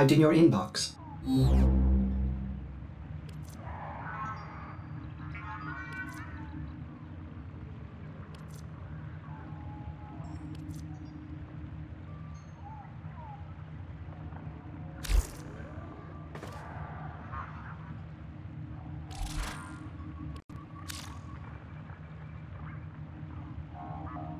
arrived in your inbox.